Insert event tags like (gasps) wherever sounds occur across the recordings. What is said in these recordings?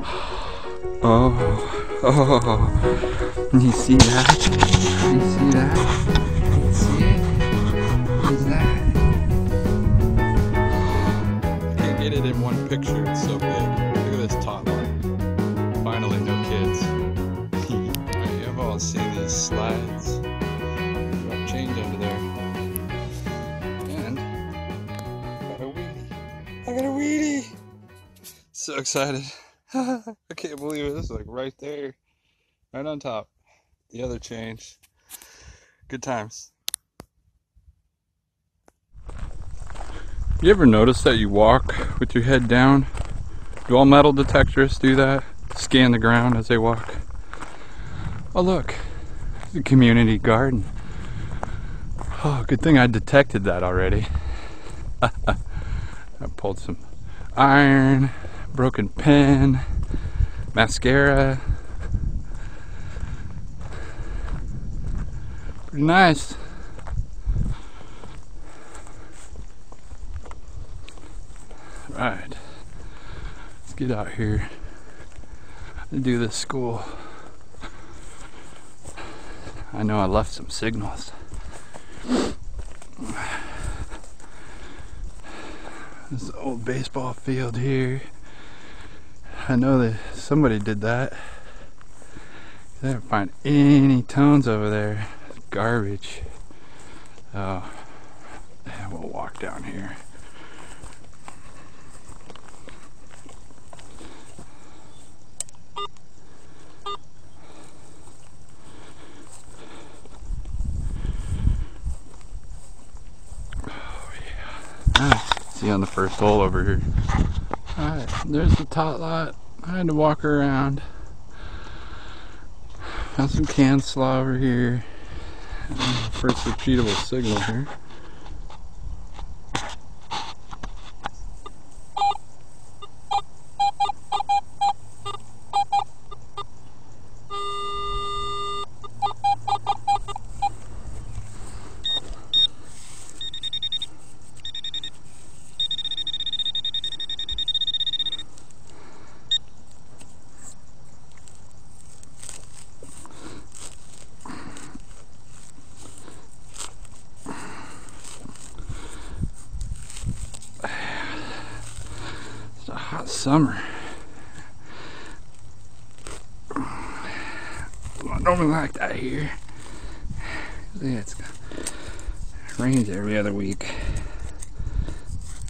(sighs) Oh, oh, you see that? You see that? You see it? That? Can't get it in one picture, it's so big. Look at this line. Finally, no kids. (laughs) Alright, You've all seen these slides. Got change under there. And got a wheatie. I got a wheatie! So excited. (laughs) I can't believe it. This is like right there. Right on top. The other change. Good times. You ever notice that you walk with your head down? Do all metal detectors do that? Scan the ground as they walk? Oh, look, the community garden. Oh, good thing I detected that already. (laughs) I pulled some iron, broken pen, mascara. Pretty nice. Right. Let's get out here and do this school. I know I left some signals. This old baseball field here. I know that somebody did that. I didn't find any tones over there. Garbage. Oh, yeah, we'll walk down here. Oh yeah. Ah, see on the first hole over here. Alright, there's the tot lot. I had to walk around. Found some slaw over here. First repeatable signal here. It's a hot summer. I normally like that here. It's it rains every other week.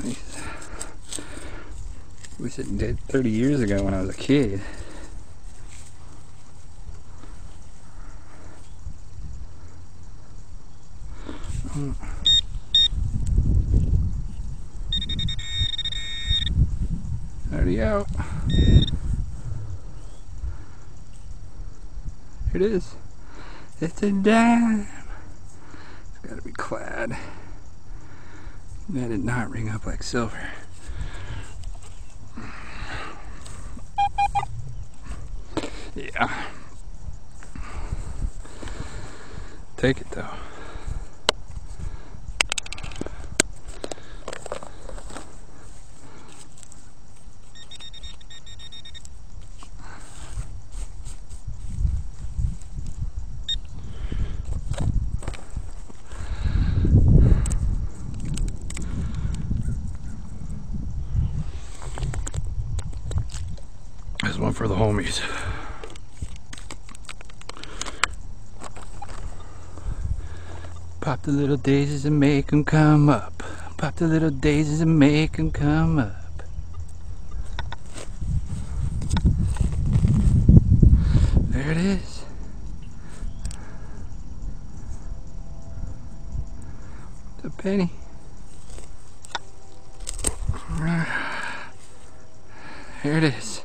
I wish it did 30 years ago when I was a kid. Already out. Here it is. It's a dime. It's gotta be clad. That did not ring up like silver. Yeah. Take it though. There's one for the homies. Pop the little daisies and make 'em come up. Pop the little daisies and make 'em come up. There it is. It's a penny. Here it is.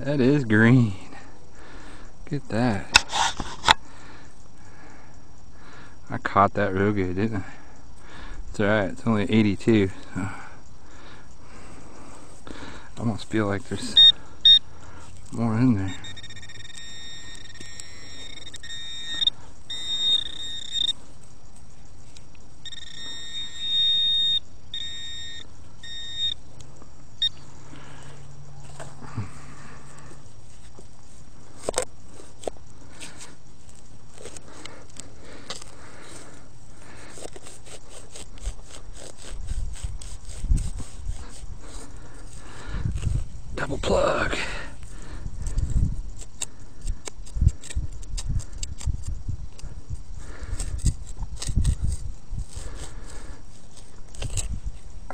That is green. Look at that. I caught that real good, didn't I? It's alright, it's only 82. So (sighs) I almost feel like there's more in there. Double plug.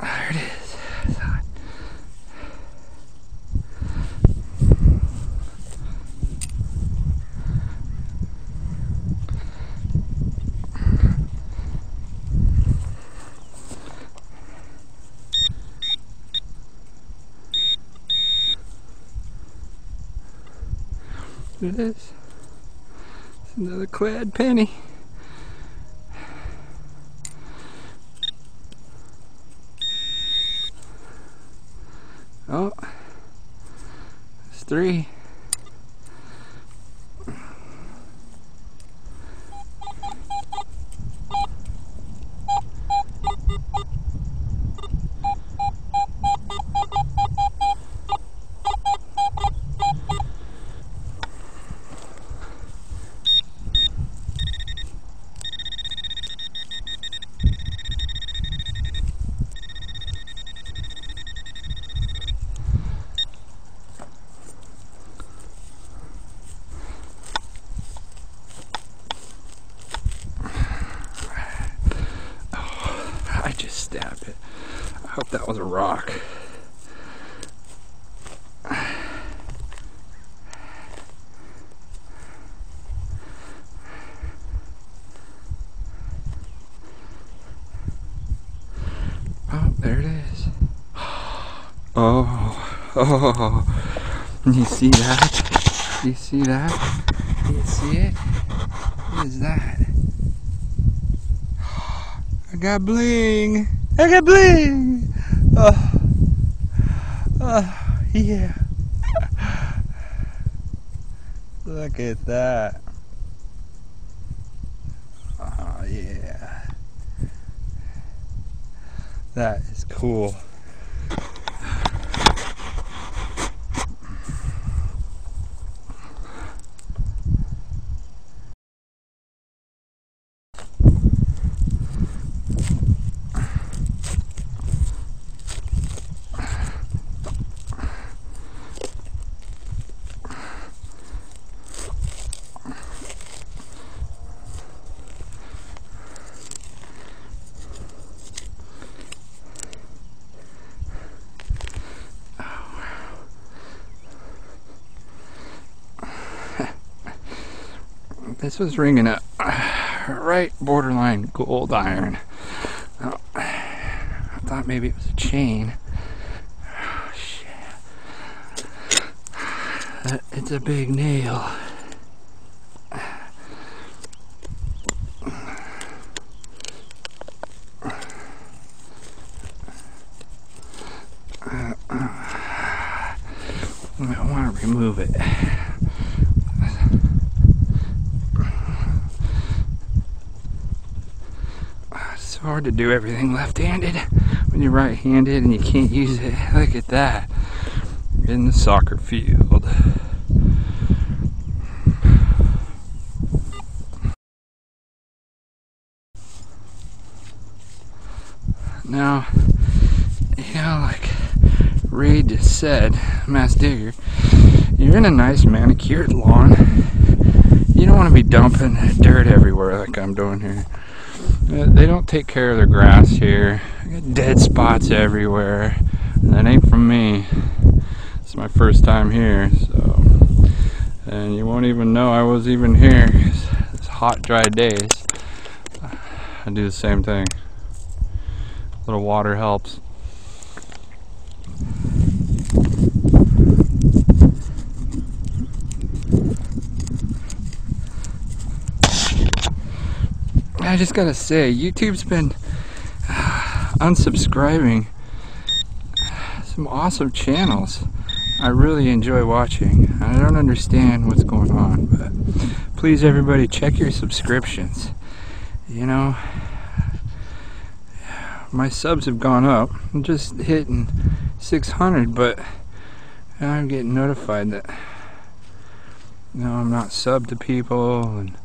There it is. It is. It's another clad penny. Oh, it's three. I just stabbed it. I hope that was a rock. Oh, there it is. Oh, oh, you see that? You see that? You see it? What is that? I got bling. I got bling. Oh, oh yeah. Look at that. Oh yeah. That is cool. This was ringing a right borderline gold iron. Oh, I thought maybe it was a chain. Oh, (sighs) shit. It's a big nail. I want to remove it. It's hard to do everything left-handed when you're right-handed and you can't use it. (laughs) Look at that. In the soccer field. Now, you know, like Ray just said, Mass Digger, you're in a nice manicured lawn. You don't want to be dumping dirt everywhere like I'm doing here. Uh, They don't take care of their grass here. I got dead spots everywhere. And that ain't from me. It's my first time here, so. And you won't even know I was even here. It's, it's hot, dry days. I do the same thing. A little water helps. I just gotta say, YouTube's been uh, unsubscribing some awesome channels. I really enjoy watching. I don't understand what's going on, but please, everybody, check your subscriptions. You know, my subs have gone up. I'm just hitting 600, but I'm getting notified that you know I'm not subbed to people and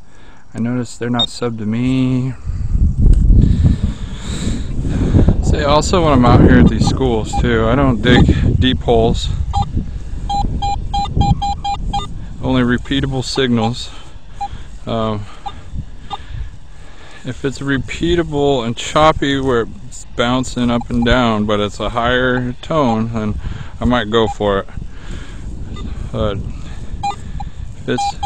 I notice they're not subbed to me. Say also when I'm out here at these schools too, I don't dig deep holes. only repeatable signals. Um, if it's repeatable and choppy where it's bouncing up and down, but it's a higher tone, then I might go for it. But if it's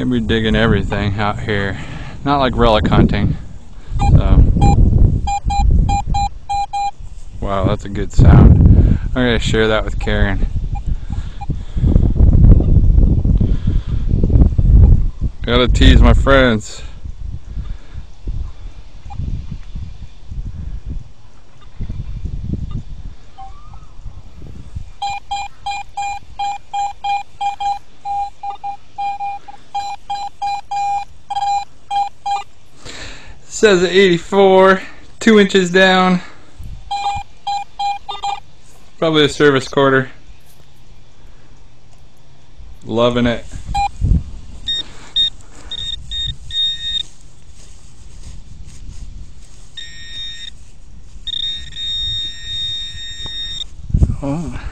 can't be digging everything out here. Not like relic hunting. So Wow, that's a good sound. I'm gonna share that with Karen. Gotta tease my friends. Says 84, two inches down. Probably a service quarter. Loving it. Oh.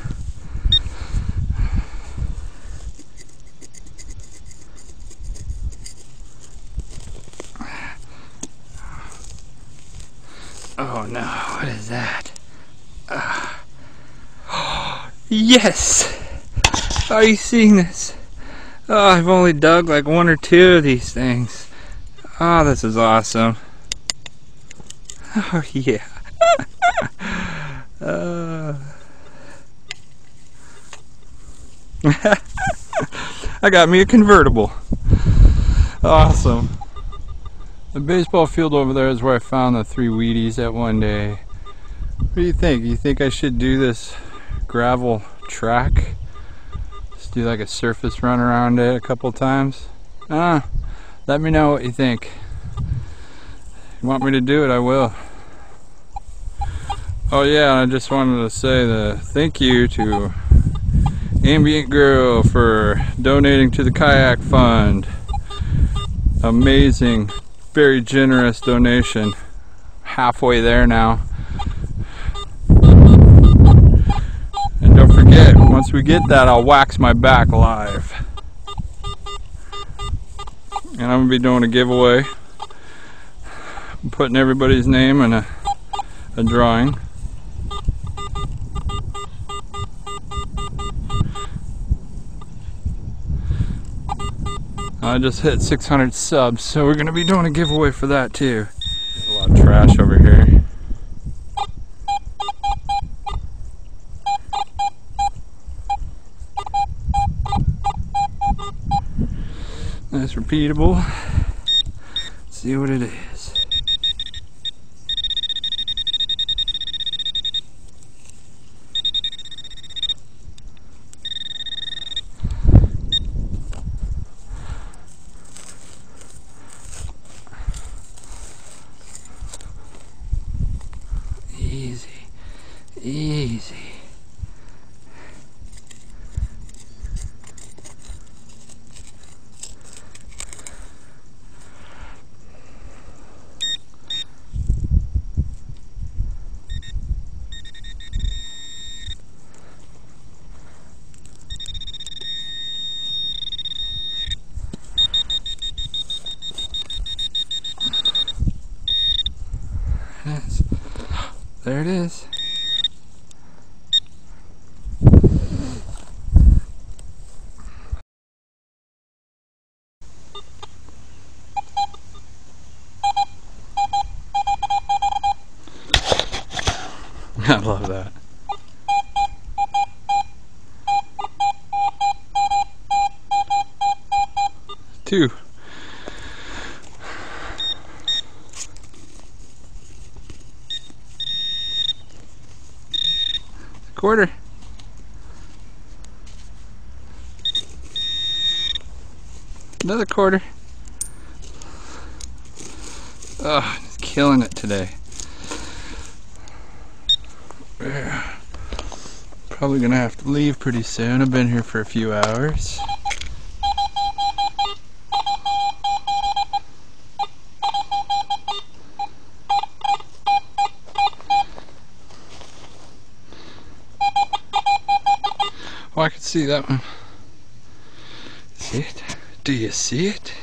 Oh no, what is that? Uh, (gasps) yes! Are you seeing this? Oh, I've only dug like one or two of these things. Oh, this is awesome. Oh, (laughs) yeah. uh. (laughs) I got me a convertible. Awesome. The baseball field over there is where I found the three Wheaties that one day. What do you think? You think I should do this gravel track? Just do like a surface run around it a couple times? Ah, let me know what you think. You want me to do it, I will. Oh yeah, I just wanted to say the thank you to Ambient Girl for donating to the kayak fund. Amazing, very generous donation. Halfway there now. And don't forget, once we get that, I'll wax my back live. And I'm gonna be doing a giveaway. I'm putting everybody's name in a, a drawing. I just hit 600 subs, so we're gonna be doing a giveaway for that too. There's a lot of trash over here. That's repeatable. Let's see what it is. Easy, easy. Yes. There it is. (laughs) I love that. Two. Quarter. Another quarter. Oh, killing it today. Probably gonna have to leave pretty soon. I've been here for a few hours. See that one. See it? Do you see it?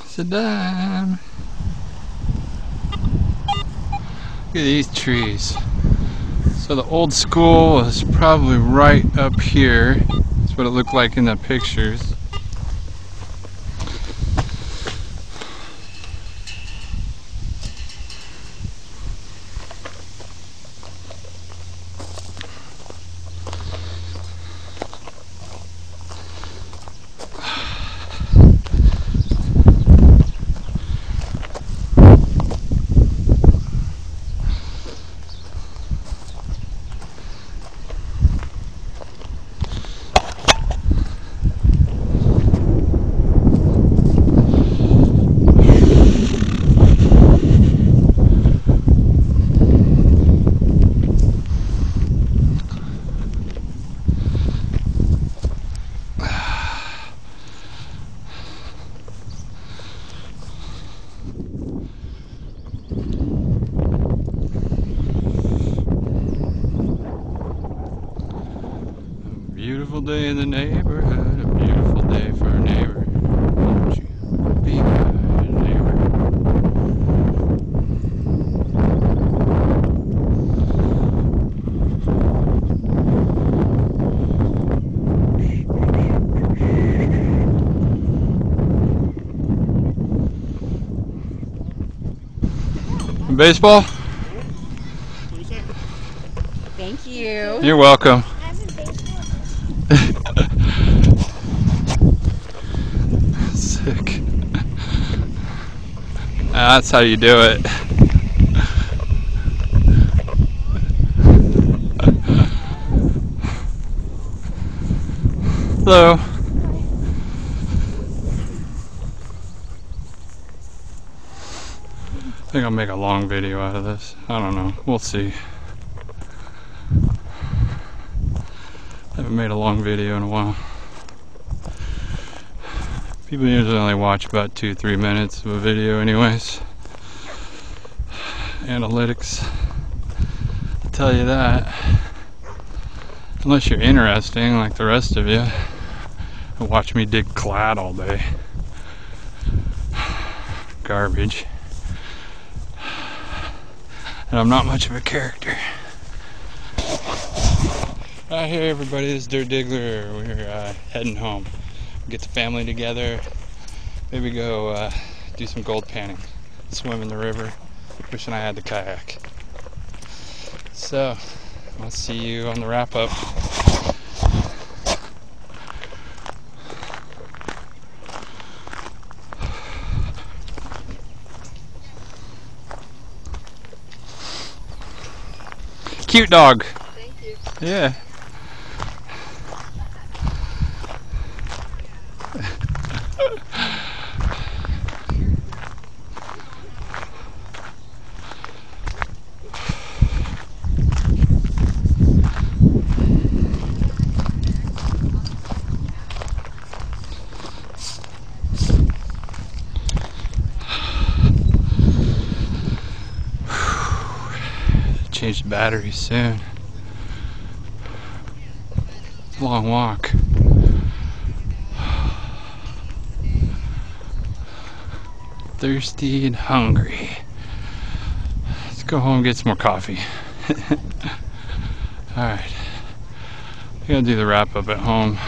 It's a dime. Look at these trees. So the old school is probably right up here. That's what it looked like in the pictures. Beautiful day in the neighborhood, a beautiful day for a neighbor. Won't you be my neighbor? Baseball? Thank you. You're welcome. Sick. Ah, That's how you do it. Hello. I think I'll make a long video out of this. I don't know. We'll see. I haven't made a long video in a while. People usually only watch about two, three minutes of a video, anyways. Analytics will tell you that. Unless you're interesting, like the rest of you, watch me dig clad all day. Garbage. And I'm not much of a character. Uh, hey everybody, this is Dirt Diggler. We're uh, heading home. Get the family together. Maybe go uh, do some gold panning. Swim in the river. Wishing I had the kayak. So, I'll see you on the wrap up. Cute dog. Thank you. Yeah. Batteries soon. Long walk. Thirsty and hungry. Let's go home and get some more coffee. (laughs) Alright. I gotta do the wrap up at home.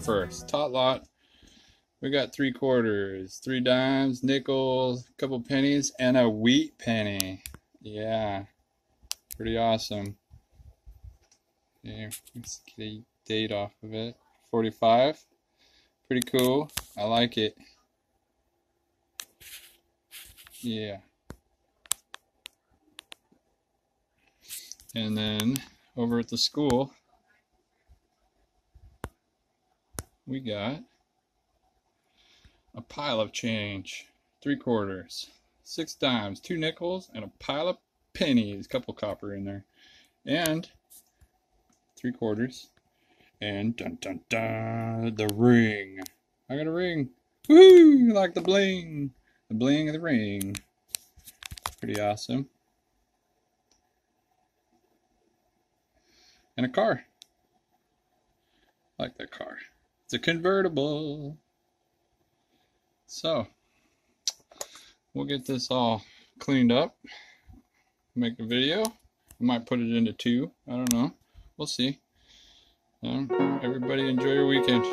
First. Tot lot, we got three quarters, three dimes, nickels, a couple pennies, and a wheat penny. Yeah, pretty awesome. Yeah, let's get a date off of it. 45. Pretty cool. I like it. Yeah. And then over at the school, we got a pile of change. Three quarters, six dimes, two nickels, and a pile of pennies. A couple copper in there. And three quarters. And dun dun dun, the ring. I got a ring. Woo! Like the bling. The bling of the ring. Pretty awesome. And a car. Like that car. It's a convertible. So, we'll get this all cleaned up. Make a video. I might put it into two. I don't know. We'll see. Um, everybody enjoy your weekend.